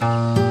Música